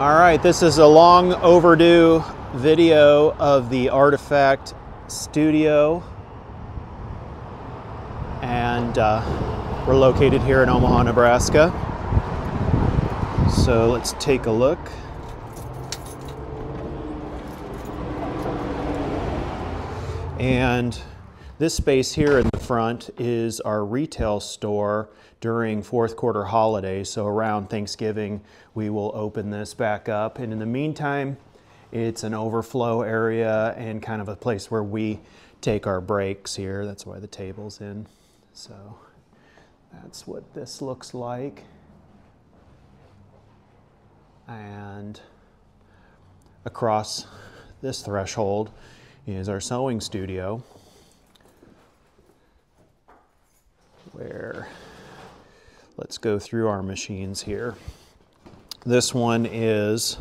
All right, this is a long overdue video of the Artifact Studio. And uh, we're located here in Omaha, Nebraska. So let's take a look. And this space here in the front is our retail store during fourth quarter holidays. So around Thanksgiving, we will open this back up. And in the meantime, it's an overflow area and kind of a place where we take our breaks here. That's why the table's in. So that's what this looks like. And across this threshold is our sewing studio where let's go through our machines here. This one is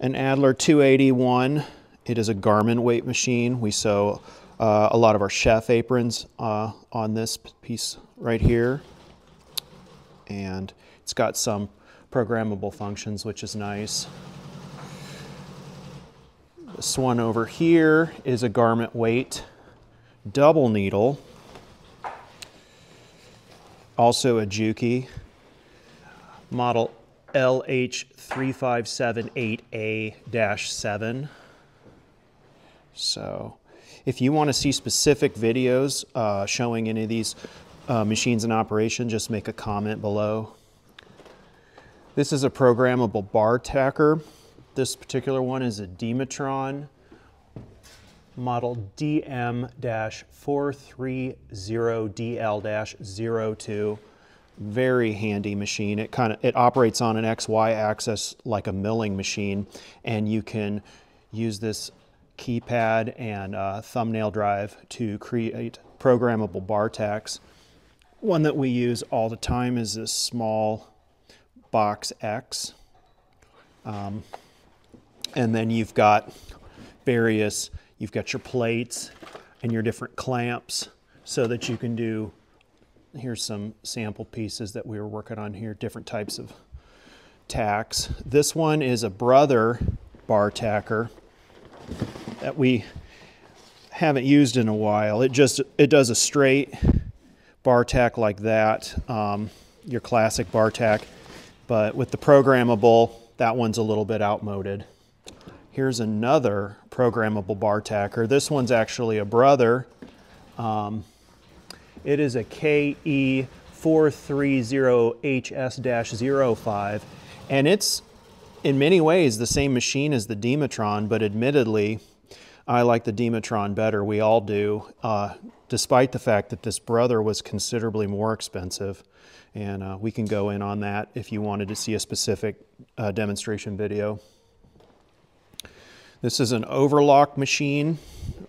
an Adler 281. It is a garment weight machine. We sew uh, a lot of our chef aprons uh, on this piece right here. And it's got some programmable functions, which is nice. This one over here is a garment weight double needle. Also a Juki, model LH3578A-7. So if you want to see specific videos uh, showing any of these uh, machines in operation, just make a comment below. This is a programmable bar tacker. This particular one is a Dematron model DM-430DL-02. Very handy machine. It kind of it operates on an XY axis like a milling machine, and you can use this keypad and uh, thumbnail drive to create programmable bar tacks. One that we use all the time is this small box X. Um, and then you've got various, you've got your plates and your different clamps so that you can do, here's some sample pieces that we were working on here, different types of tacks. This one is a brother bar tacker that we haven't used in a while. It just, it does a straight bar tack like that, um, your classic bar tack, but with the programmable, that one's a little bit outmoded. Here's another programmable bar tacker. This one's actually a brother. Um, it is a KE430HS-05, and it's in many ways the same machine as the Dematron, but admittedly, I like the Dematron better. We all do, uh, despite the fact that this brother was considerably more expensive. And uh, we can go in on that if you wanted to see a specific uh, demonstration video. This is an overlock machine.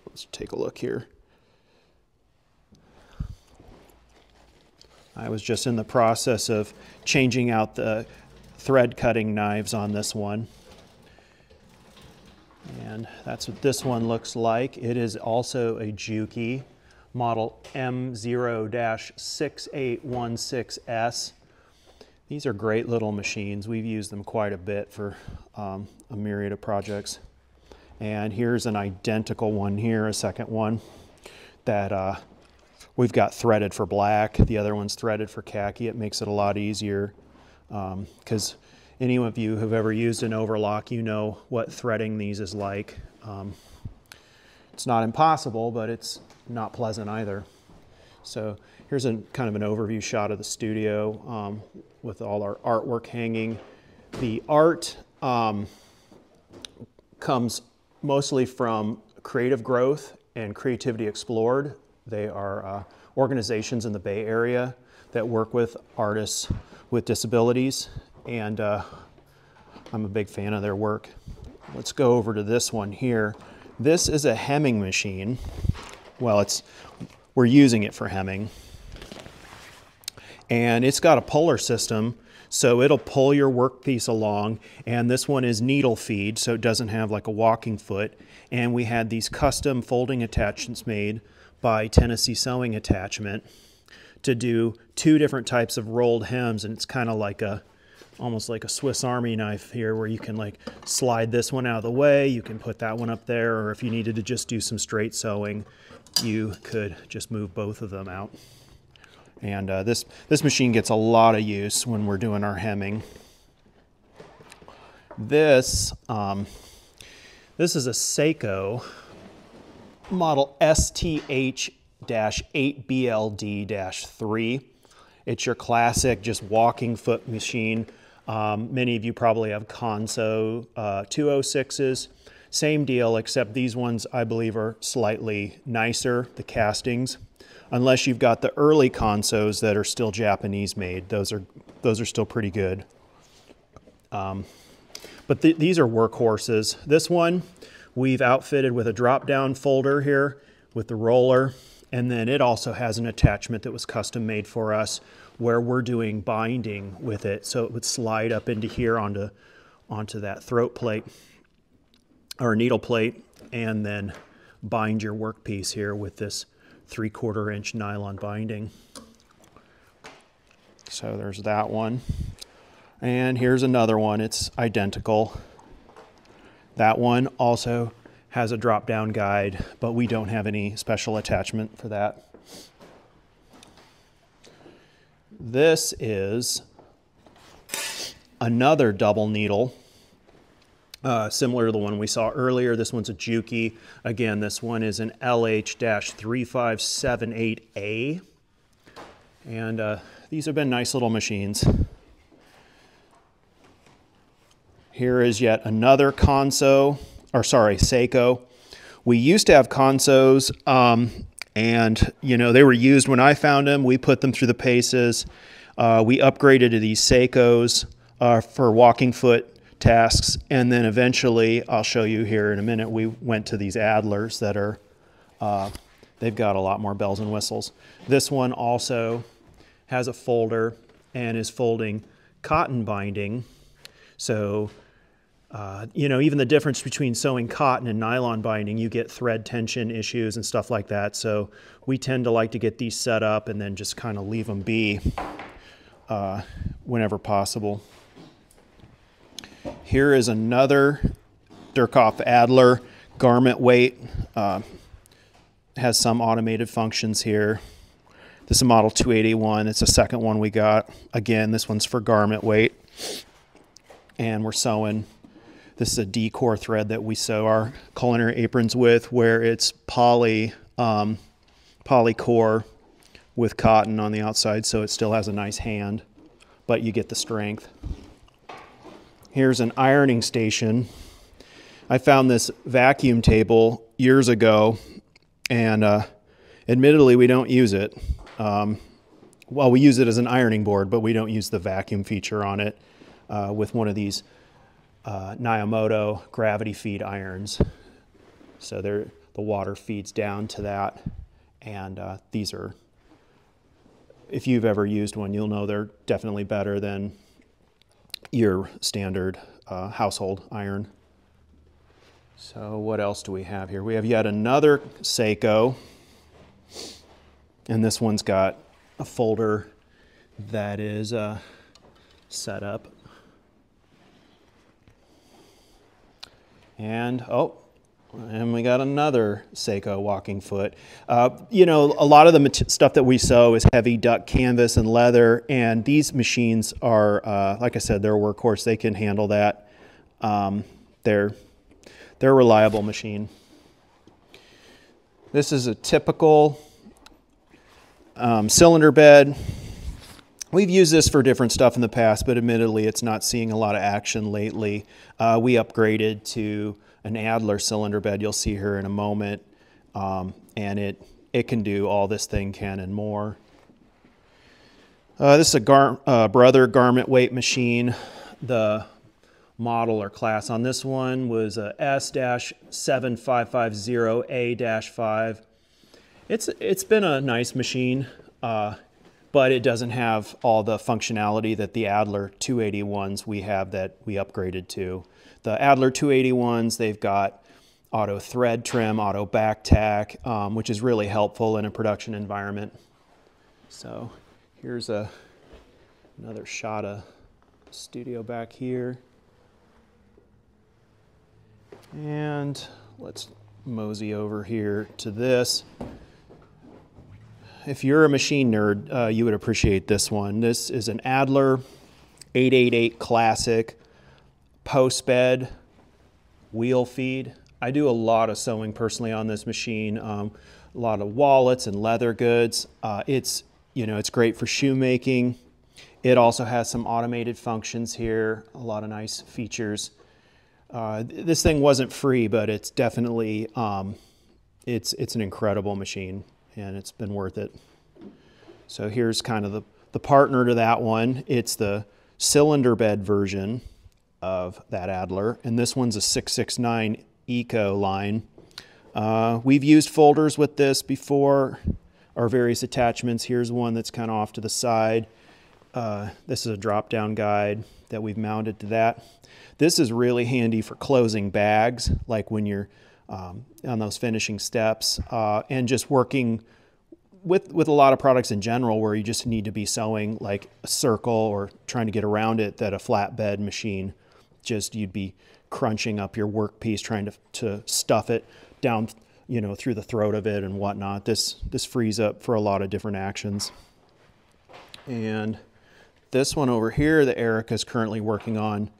Let's take a look here. I was just in the process of changing out the thread cutting knives on this one. And that's what this one looks like. It is also a Juki model MO-6816S. These are great little machines. We've used them quite a bit for um, a myriad of projects. And here's an identical one here, a second one that uh, we've got threaded for black. The other one's threaded for khaki. It makes it a lot easier because um, any of you who've ever used an overlock, you know what threading these is like. Um, it's not impossible, but it's not pleasant either. So here's a kind of an overview shot of the studio um, with all our artwork hanging. The art um, comes mostly from Creative Growth and Creativity Explored. They are uh, organizations in the Bay Area that work with artists with disabilities, and uh, I'm a big fan of their work. Let's go over to this one here. This is a hemming machine. Well, it's we're using it for hemming. And it's got a puller system so it'll pull your workpiece along. And this one is needle feed, so it doesn't have like a walking foot. And we had these custom folding attachments made by Tennessee Sewing Attachment to do two different types of rolled hems. And it's kind of like a almost like a Swiss Army knife here where you can like slide this one out of the way, you can put that one up there, or if you needed to just do some straight sewing, you could just move both of them out. And uh, this, this machine gets a lot of use when we're doing our hemming. This, um, this is a Seiko model STH-8BLD-3. It's your classic just walking foot machine. Um, many of you probably have Consew uh, 206s. Same deal, except these ones I believe are slightly nicer, the castings. Unless you've got the early Consews that are still Japanese made. Those are, those are still pretty good. Um, but th these are workhorses. This one we've outfitted with a drop down folder here with the roller. And then it also has an attachment that was custom made for us where we're doing binding with it. So it would slide up into here onto, onto that throat plate or needle plate and then bind your workpiece here with this three quarter inch nylon binding. So there's that one. And here's another one. It's identical. That one also has a drop down guide, but we don't have any special attachment for that. This is another double needle, uh, similar to the one we saw earlier. This one's a Juki. Again, this one is an LH-3578A. And uh, these have been nice little machines. Here is yet another Consew, or sorry, Seiko. We used to have Consews, um, and you know they were used when I found them. We put them through the paces. Uh, we upgraded to these Seikos uh, for walking foot tasks, and then eventually, I'll show you here in a minute, we went to these Adlers that are, uh, they've got a lot more bells and whistles. This one also has a folder and is folding cotton binding. So uh, you know, even the difference between sewing cotton and nylon binding, you get thread tension issues and stuff like that. So we tend to like to get these set up and then just kind of leave them be uh, whenever possible. Here is another Dürkopp Adler garment weight. Uh, has some automated functions here. This is a model 281. It's the second one we got. Again, this one's for garment weight. And we're sewing this is a decor thread that we sew our culinary aprons with where it's poly, um, poly core with cotton on the outside so it still has a nice hand, but you get the strength. Here's an ironing station. I found this vacuum table years ago and uh, admittedly we don't use it. Um, well, we use it as an ironing board, but we don't use the vacuum feature on it uh, with one of these uh, Naomoto gravity feed irons. So the water feeds down to that. And uh, these are, if you've ever used one, you'll know they're definitely better than your standard uh, household iron. So what else do we have here? We have yet another Seiko. And this one's got a folder that is uh, set up And, oh, and we got another Seiko walking foot. Uh, you know, a lot of the stuff that we sew is heavy duck canvas and leather, and these machines are, uh, like I said, they're a workhorse. They can handle that. Um, they're, they're a reliable machine. This is a typical um, cylinder bed. We've used this for different stuff in the past, but admittedly, it's not seeing a lot of action lately. Uh, we upgraded to an Adler cylinder bed. You'll see here in a moment, um, and it it can do all this thing can and more. Uh, this is a gar uh, Brother garment weight machine. The model or class on this one was a S-7550A-5. It's it's been a nice machine. Uh, but it doesn't have all the functionality that the Adler 281s we have that we upgraded to. The Adler 281s, they've got auto thread trim, auto back tack, um, which is really helpful in a production environment. So here's a, another shot of studio back here. And let's mosey over here to this. If you're a machine nerd, uh, you would appreciate this one. This is an Adler 888 Classic post bed wheel feed. I do a lot of sewing personally on this machine. Um, a lot of wallets and leather goods. Uh, it's you know it's great for shoemaking. It also has some automated functions here. A lot of nice features. Uh, this thing wasn't free, but it's definitely um, it's it's an incredible machine, and it's been worth it. So here's kind of the the partner to that one. It's the cylinder bed version of that Adler, and this one's a 669 Eco line. Uh, we've used folders with this before, our various attachments. Here's one that's kind of off to the side. Uh, this is a drop-down guide that we've mounted to that. This is really handy for closing bags, like when you're um, on those finishing steps, uh, and just working with with a lot of products in general, where you just need to be sewing like a circle or trying to get around it. That a flatbed machine, just you'd be crunching up your workpiece trying to to stuff it down, you know, through the throat of it and whatnot. This this frees up for a lot of different actions. And this one over here that Erica is currently working on,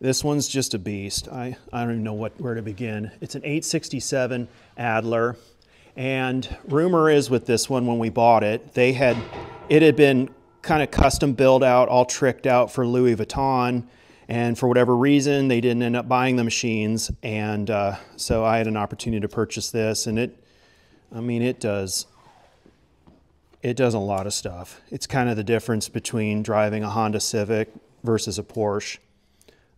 this one's just a beast. I, I don't even know what, where to begin. It's an 867 Adler. And rumor is with this one, when we bought it, they had, it had been kind of custom built out, all tricked out for Louis Vuitton. And for whatever reason, they didn't end up buying the machines. And uh, so I had an opportunity to purchase this. And it, I mean, it does it does a lot of stuff. It's kind of the difference between driving a Honda Civic versus a Porsche.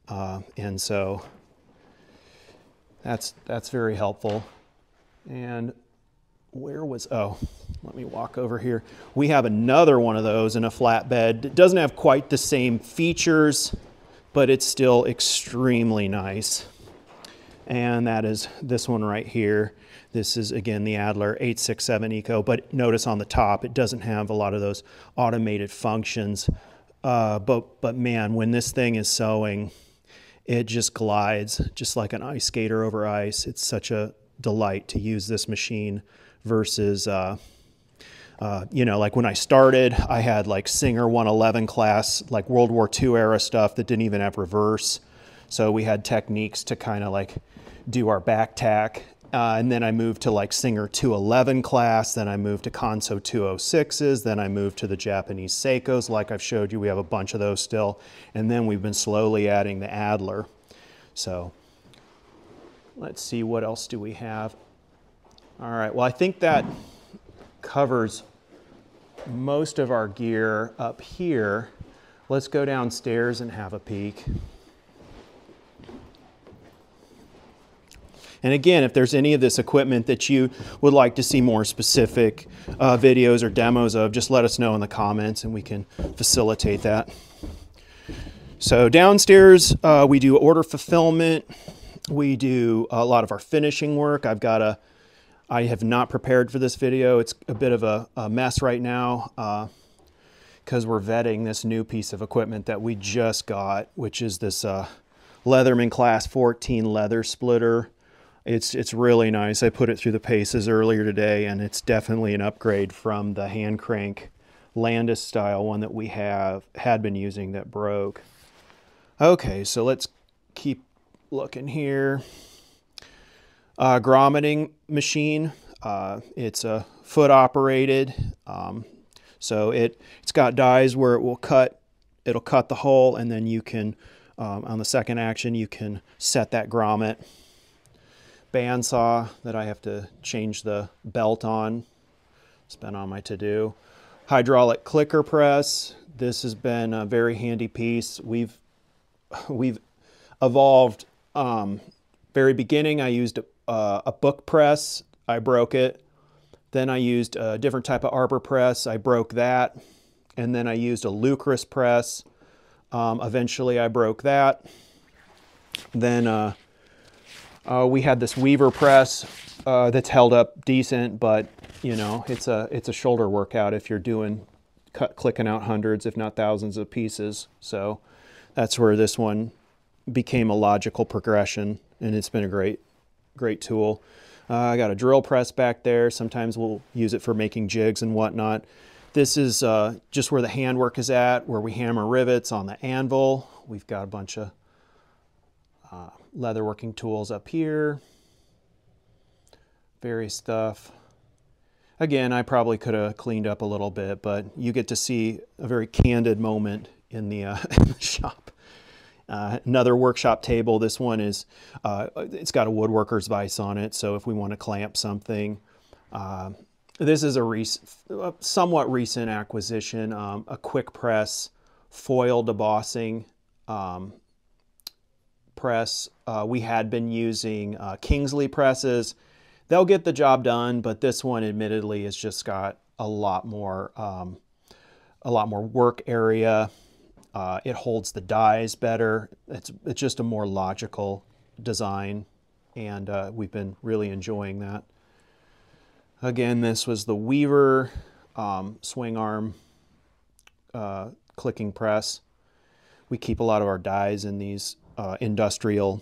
Uh, and so that's, that's very helpful. And where was, oh, let me walk over here. We have another one of those in a flatbed. It doesn't have quite the same features, but it's still extremely nice. And that is this one right here. This is again the Adler 867 Eco, but notice on the top it doesn't have a lot of those automated functions. Uh, but but man, when this thing is sewing, it just glides just like an ice skater over ice. It's such a delight to use this machine versus. Uh, uh, you know, like when I started, I had like Singer 111 class, like World War II era stuff that didn't even have reverse. So we had techniques to kind of like do our back tack uh, and then I moved to like Singer 211 class. Then I moved to Consew 206s. Then I moved to the Japanese Seikos, like I've showed you. We have a bunch of those still. And then we've been slowly adding the Adler. So let's see, what else do we have? All right, well, I think that covers most of our gear up here. Let's go downstairs and have a peek. And again, if there's any of this equipment that you would like to see more specific uh, videos or demos of, just let us know in the comments and we can facilitate that. So downstairs, uh, we do order fulfillment. We do a lot of our finishing work. I've got a, I have not prepared for this video. It's a bit of a, a mess right now because uh, we're vetting this new piece of equipment that we just got, which is this uh, Leatherman Class 14 leather splitter. It's, it's really nice. I put it through the paces earlier today and it's definitely an upgrade from the hand crank Landis style one that we have had been using that broke. Okay, so let's keep looking here. Uh, grommeting machine. Uh, it's a foot operated. Um, so it, it's got dies where it will cut, it'll cut the hole and then you can, um, on the second action, you can set that grommet bandsaw that I have to change the belt on. It's been on my to-do. Hydraulic clicker press. This has been a very handy piece. We've we've evolved. Um, very beginning, I used a, a book press. I broke it. Then I used a different type of arbor press. I broke that. And then I used a Lucris press. Um, eventually, I broke that. Then uh, uh, we had this Weaver press uh, that's held up decent, but you know, it's a it's a shoulder workout if you're doing cut, clicking out hundreds, if not thousands of pieces. So that's where this one became a logical progression, and it's been a great, great tool. Uh, I got a drill press back there. Sometimes we'll use it for making jigs and whatnot. This is uh, just where the handwork is at, where we hammer rivets on the anvil. We've got a bunch of uh, leather working tools up here, various stuff. Again, I probably could have cleaned up a little bit, but you get to see a very candid moment in the, uh, in the shop. Uh, another workshop table. This one is, uh, it's got a woodworker's vise on it. So if we want to clamp something, uh, this is a, a, somewhat recent acquisition, um, a quick press foil debossing um, press. Uh, we had been using uh, Kingsley presses. They'll get the job done, but this one admittedly has just got a lot more, um, a lot more work area. Uh, it holds the dies better. It's, it's just a more logical design, and uh, we've been really enjoying that. Again, this was the Weaver um, swing arm uh, clicking press. We keep a lot of our dies in these uh, industrial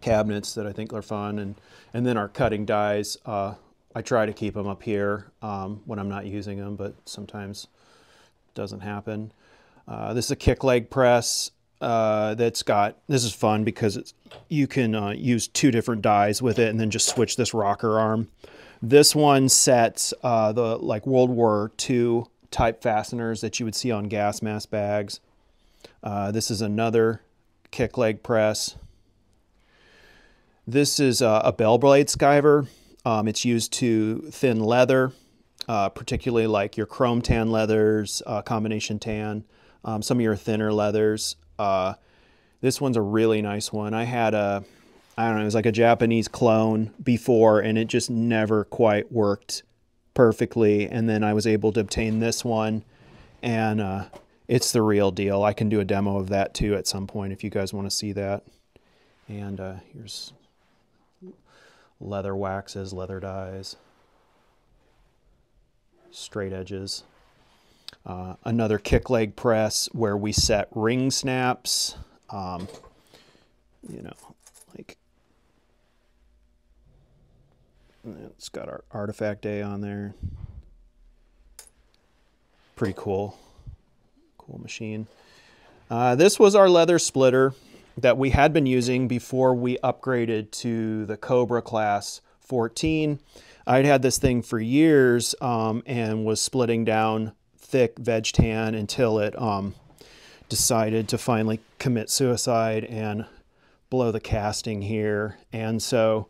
cabinets that I think are fun, and, and then our cutting dies. Uh, I try to keep them up here um, when I'm not using them, but sometimes it doesn't happen. Uh, this is a kick leg press uh, that's got, this is fun because it's, you can uh, use two different dies with it and then just switch this rocker arm. This one sets uh, the like World War II type fasteners that you would see on gas mask bags. Uh, this is another kick leg press. This is a, a bell blade skiver. Um, it's used to thin leather, uh, particularly like your chrome tan leathers, uh, combination tan um, some of your thinner leathers. Uh, this one's a really nice one. I had a, I don't know, it was like a Japanese clone before, and it just never quite worked perfectly. And then I was able to obtain this one, and uh, it's the real deal. I can do a demo of that too at some point if you guys want to see that. And uh, here's leather waxes, leather dies, straight edges. Uh, another kick leg press where we set ring snaps, um, you know, like it's got our artifact day on there. Pretty cool, cool machine. Uh, this was our leather splitter that we had been using before we upgraded to the Cobra class 14. I'd had this thing for years um, and was splitting down thick veg tan until it um, decided to finally commit suicide and blow the casting here. And so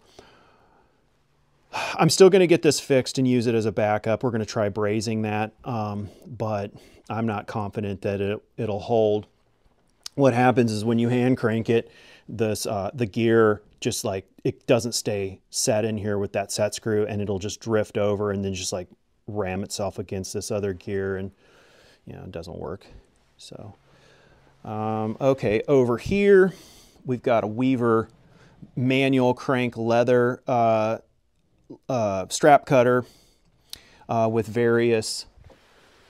I'm still going to get this fixed and use it as a backup. We're going to try brazing that, um, but I'm not confident that it, it'll hold. What happens is when you hand crank it, this uh, the gear just like it doesn't stay set in here with that set screw and it'll just drift over and then just like ram itself against this other gear and you know, it doesn't work. So, um, okay, over here, we've got a Weaver manual crank leather uh, uh, strap cutter uh, with various,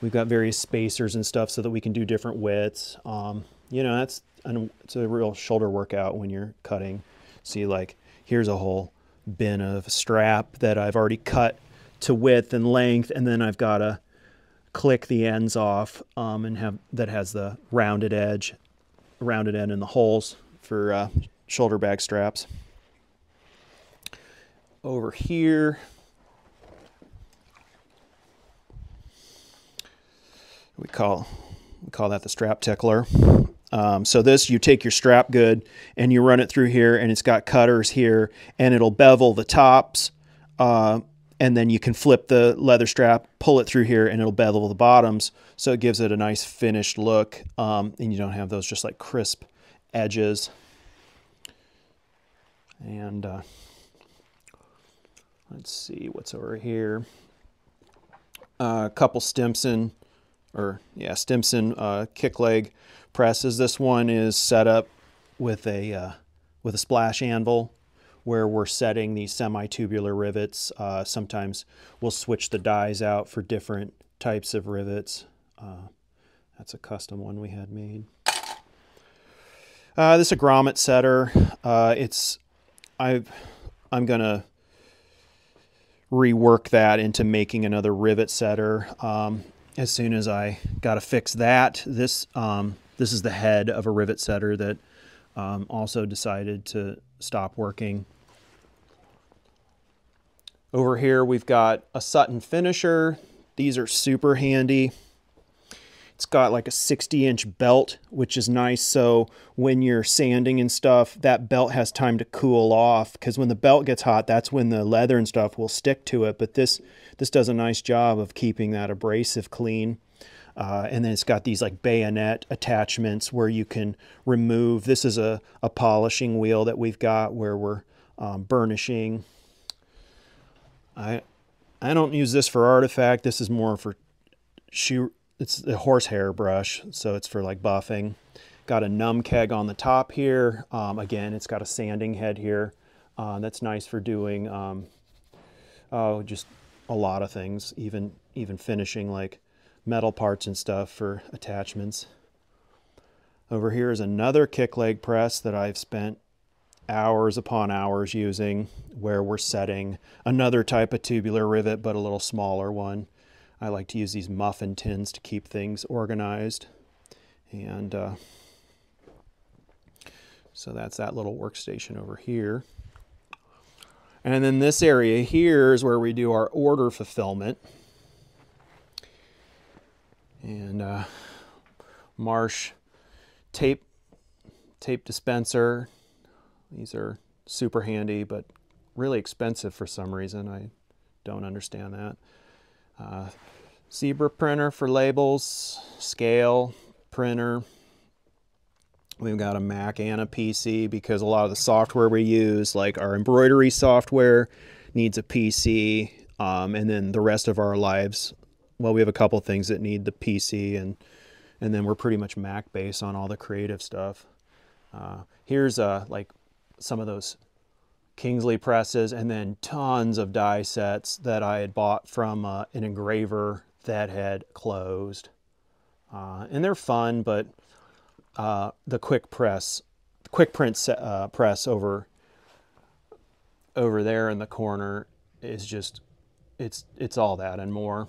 we've got various spacers and stuff so that we can do different widths. Um, you know, that's an, it's a real shoulder workout when you're cutting. See, like, here's a whole bin of strap that I've already cut to width and length, and then I've got to click the ends off um, and have that has the rounded edge, rounded end in the holes for uh, shoulder bag straps. Over here, we call we call that the strap tickler. Um, so this, you take your strap good and you run it through here and it's got cutters here and it'll bevel the tops uh, and then you can flip the leather strap, pull it through here, and it'll bevel the bottoms, so it gives it a nice finished look, um, and you don't have those just like crisp edges. And uh, let's see what's over here. Uh, a couple Stimpson, or yeah, Stimpson uh, kick leg presses. This one is set up with a uh, with a splash anvil where we're setting these semi-tubular rivets. Uh, sometimes we'll switch the dies out for different types of rivets. Uh, that's a custom one we had made. Uh, this is a grommet setter. Uh, it's I I'm gonna rework that into making another rivet setter. Um, as soon as I got to fix that, this um, this is the head of a rivet setter that um, also decided to stop working. Over here we've got a Sutton finisher. These are super handy. It's got like a 60 inch belt, which is nice. So when you're sanding and stuff, that belt has time to cool off because when the belt gets hot, that's when the leather and stuff will stick to it. But this, this does a nice job of keeping that abrasive clean. Uh, and then it's got these like bayonet attachments where you can remove. This is a, a polishing wheel that we've got where we're um, burnishing. I I don't use this for artifact. This is more for shoe it's a horsehair brush, so it's for like buffing. Got a numb keg on the top here. Um, again, it's got a sanding head here. Uh, that's nice for doing um, oh, just a lot of things, even even finishing like metal parts and stuff for attachments. Over here is another kick leg press that I've spent hours upon hours using where we're setting another type of tubular rivet, but a little smaller one. I like to use these muffin tins to keep things organized. And uh, so that's that little workstation over here. And then this area here is where we do our order fulfillment. And uh, Marsh tape tape dispenser. These are super handy, but really expensive for some reason. I don't understand that. Uh, Zebra printer for labels, scale printer. We've got a Mac and a PC because a lot of the software we use, like our embroidery software, needs a PC. Um, and then the rest of our lives, well, we have a couple things that need the PC, and and then we're pretty much Mac based on all the creative stuff. Uh, here's uh, like some of those Kingsley presses, and then tons of die sets that I had bought from uh, an engraver that had closed. Uh, and they're fun, but uh, the quick press, quick print uh, press over over there in the corner is just it's it's all that and more.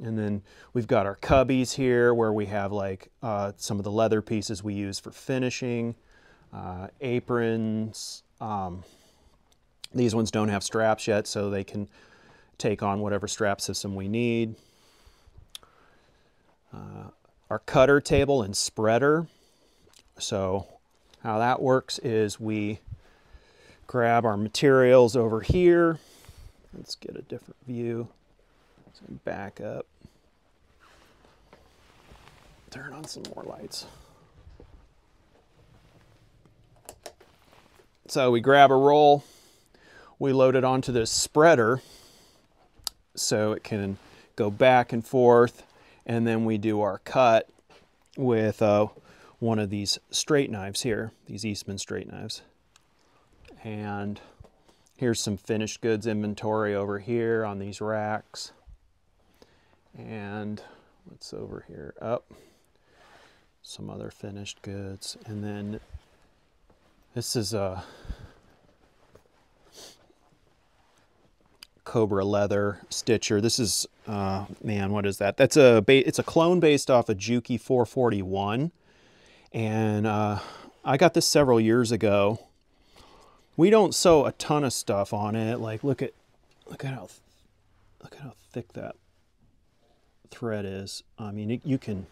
And then we've got our cubbies here where we have like uh, some of the leather pieces we use for finishing, uh, aprons. Um, these ones don't have straps yet, so they can take on whatever strap system we need uh, our cutter table and spreader. So how that works is we grab our materials over here. Let's get a different view. So back up. Turn on some more lights. So we grab a roll, we load it onto this spreader so it can go back and forth and then we do our cut with uh, one of these straight knives here, these Eastman straight knives. And here's some finished goods inventory over here on these racks. And what's over here? Up. Oh, some other finished goods. And then this is a Cobra leather stitcher. This is, uh, man, what is that? That's a, it's a clone based off a Juki 441. And uh, I got this several years ago. We don't sew a ton of stuff on it. Like, look at, look at how, look at how thick that thread is. I mean, it, you can,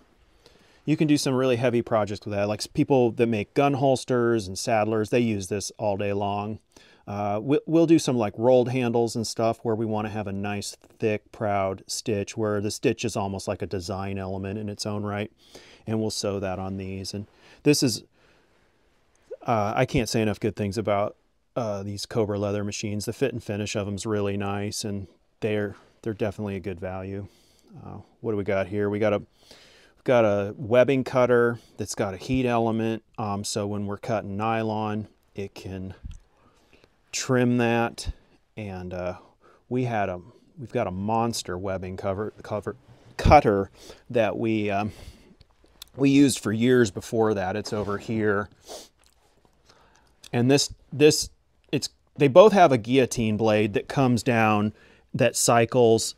you can do some really heavy projects with that. Like people that make gun holsters and saddlers, they use this all day long. Uh, we'll do some like rolled handles and stuff where we want to have a nice thick proud stitch where the stitch is almost like a design element in its own right and we'll sew that on these. And this is uh, I can't say enough good things about uh, these Cobra leather machines. The fit and finish of them is really nice and they're they're definitely a good value. Uh, what do we got here? We got a we got a webbing cutter that's got a heat element um, so when we're cutting nylon it can trim that, and uh, we had a we've got a monster webbing cover cover cutter that we um, we used for years before that. It's over here, And this, this, it's, they both have a guillotine blade that comes down that cycles.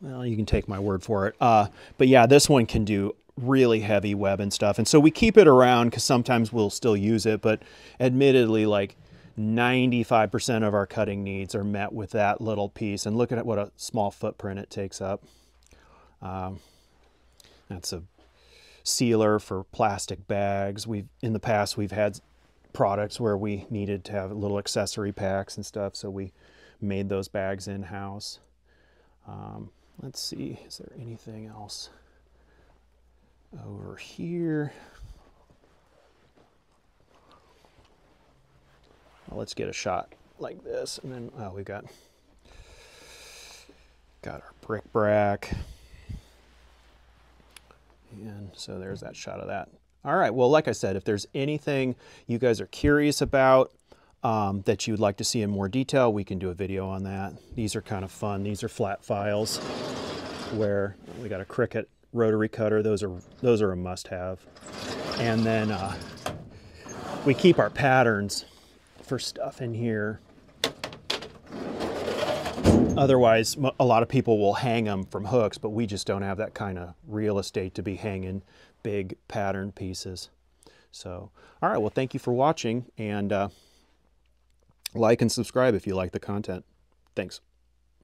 Well, you can take my word for it. Uh, but yeah, this one can do really heavy web and stuff. And so we keep it around because sometimes we'll still use it. But admittedly, like 95% of our cutting needs are met with that little piece. And look at what a small footprint it takes up. Um, that's a sealer for plastic bags. We've in the past we've had products where we needed to have little accessory packs and stuff, so we made those bags in house. Um, let's see, is there anything else over here? Well, let's get a shot like this, and then oh, we've got got our brick brack. And so there's that shot of that. All right, well, like I said, if there's anything you guys are curious about um, that you would like to see in more detail, we can do a video on that. These are kind of fun. These are flat files where we got a Cricut rotary cutter. Those are, those are a must-have. And then uh, we keep our patterns for stuff in here. Otherwise, a lot of people will hang them from hooks, but we just don't have that kind of real estate to be hanging big pattern pieces. So, all right, well, thank you for watching, and uh, like and subscribe if you like the content. Thanks.